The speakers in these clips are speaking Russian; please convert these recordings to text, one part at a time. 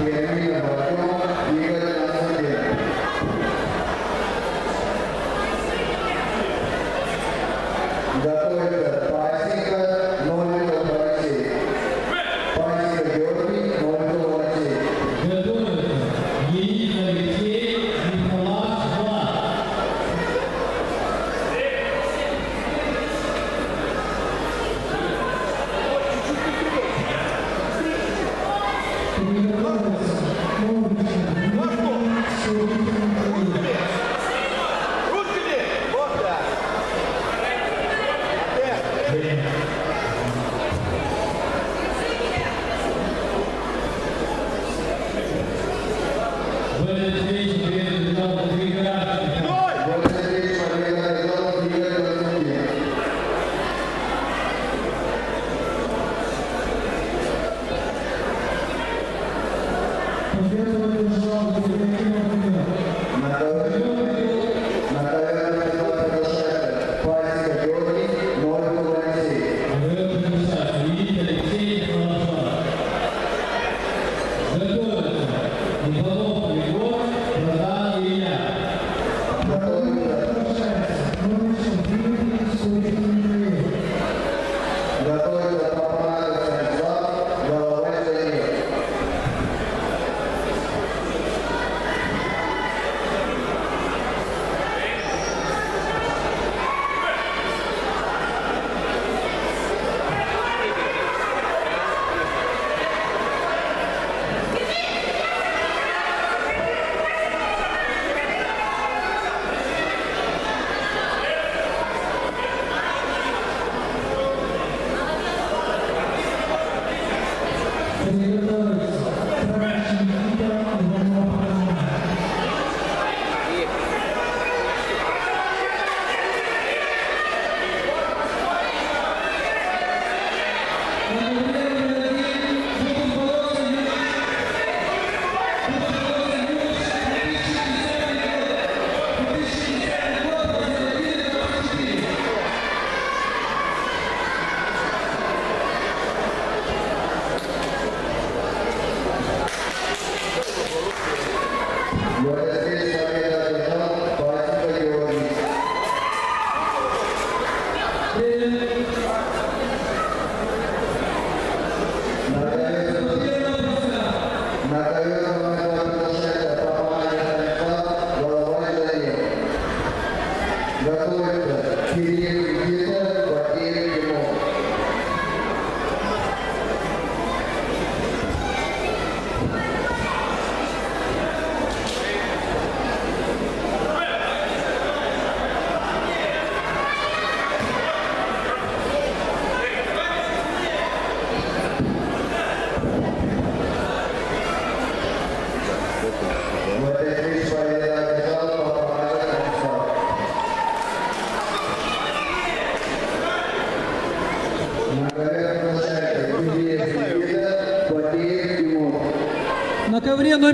y enemigo de la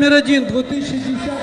номер один 2010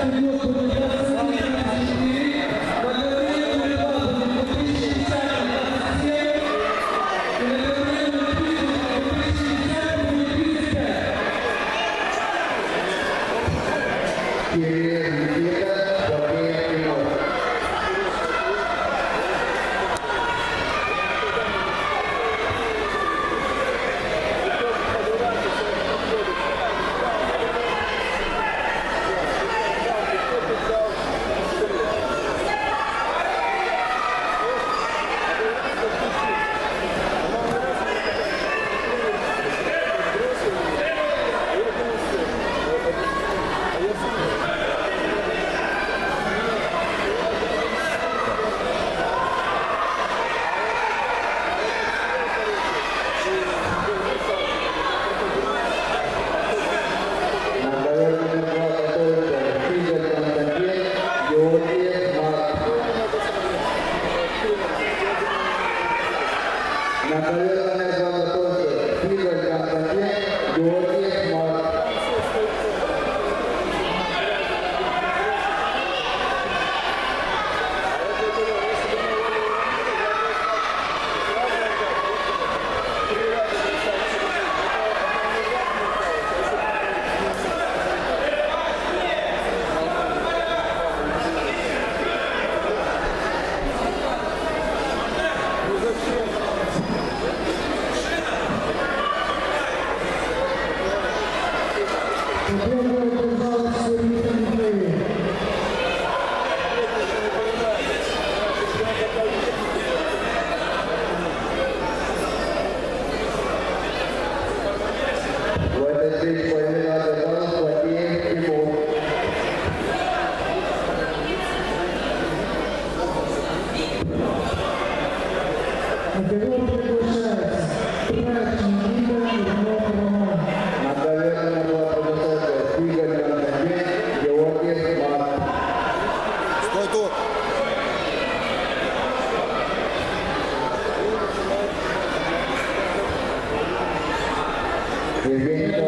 Evento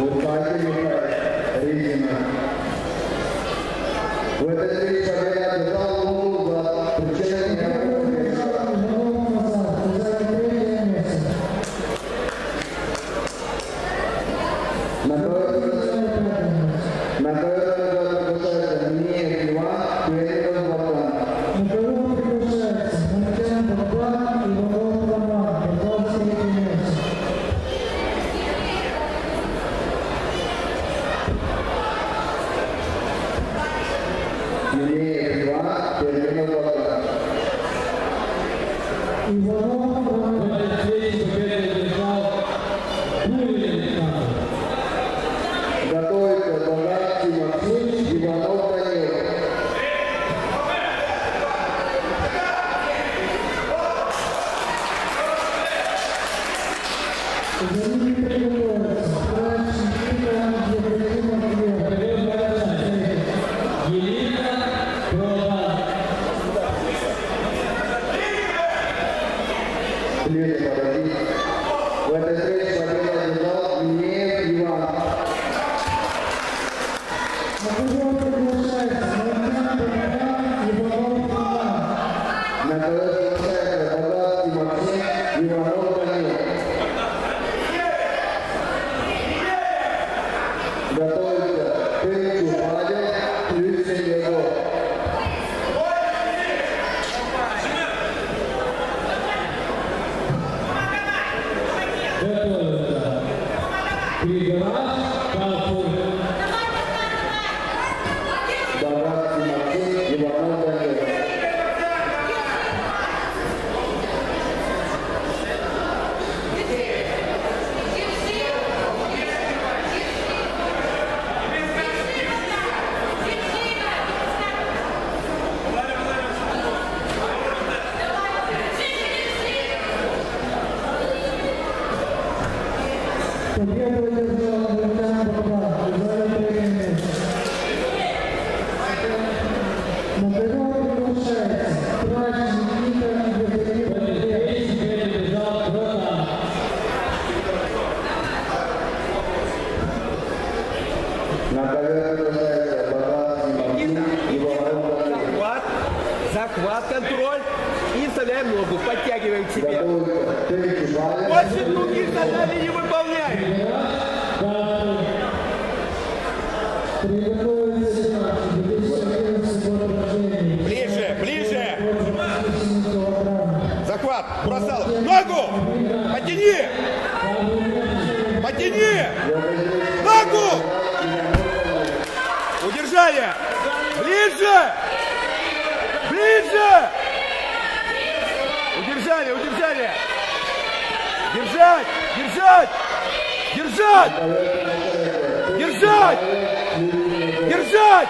With this, I have the double, but I'm going назад, бросал. Ногу! Потяни! Потяни! Ногу! Удержали! Ближе! Ближе! Удержали, удержали! Держать! Держать! Держать! Держать! Держать!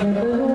Thank you.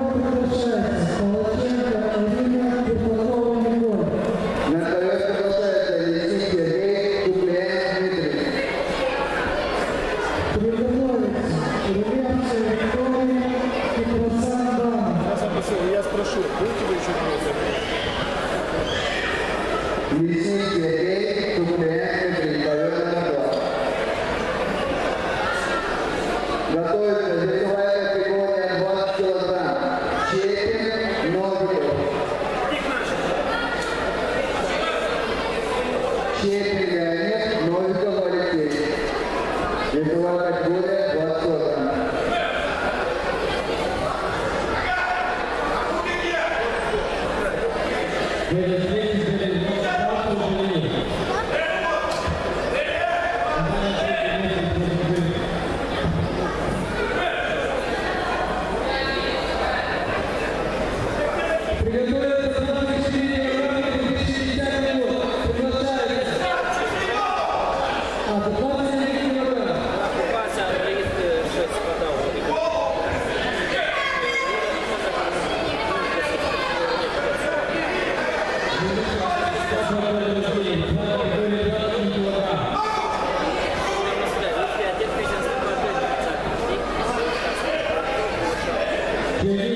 Amém.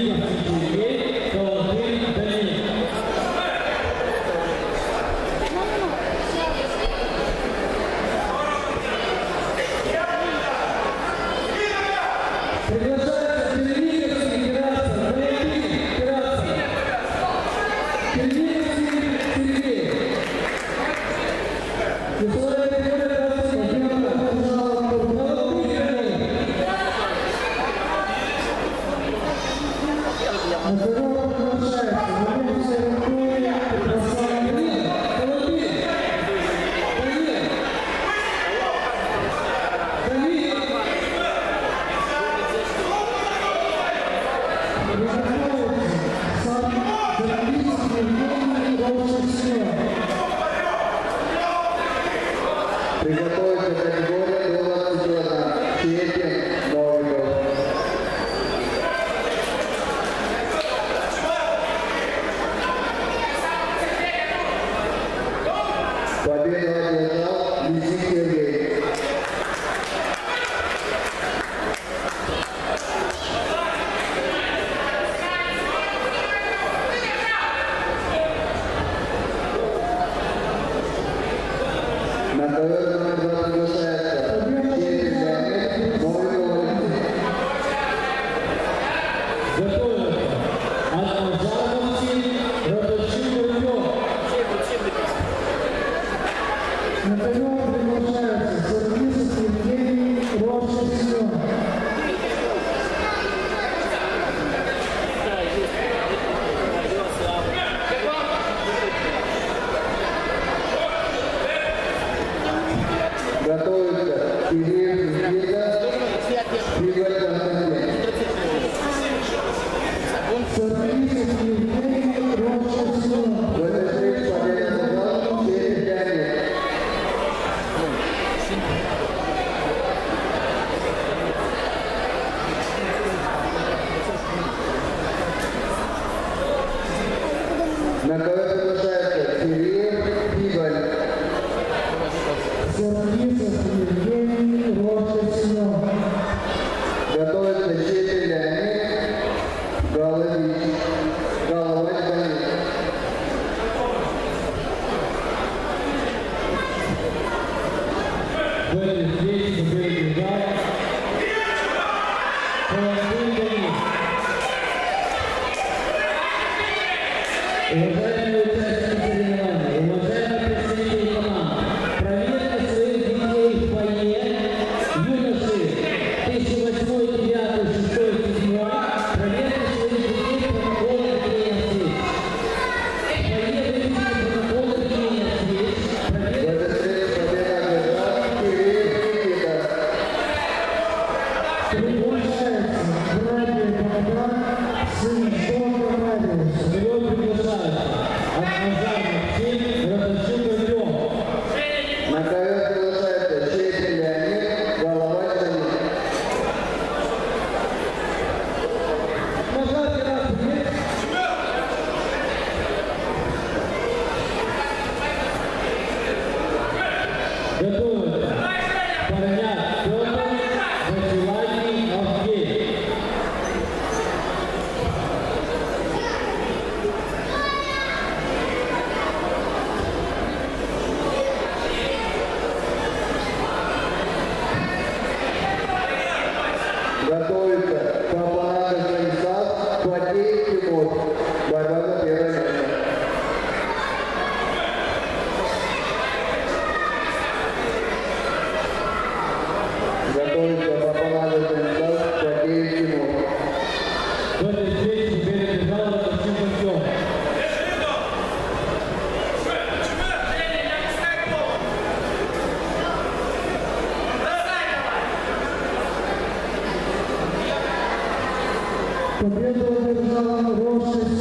que viendo el dando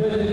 good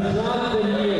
one the new